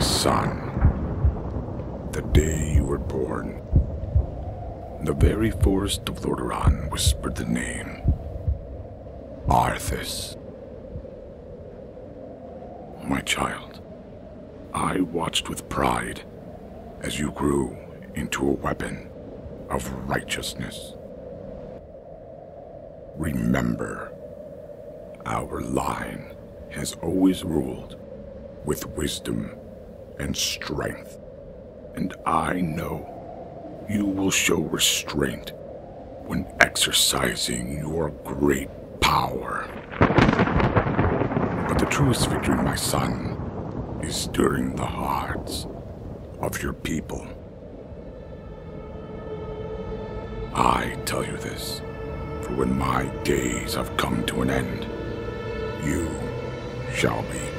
son. The day you were born, the very forest of Lordaeron whispered the name Arthas. My child, I watched with pride as you grew into a weapon of righteousness. Remember, our line has always ruled with wisdom and strength, and I know you will show restraint when exercising your great power. But the truest victory, my son, is stirring the hearts of your people. I tell you this, for when my days have come to an end, you shall be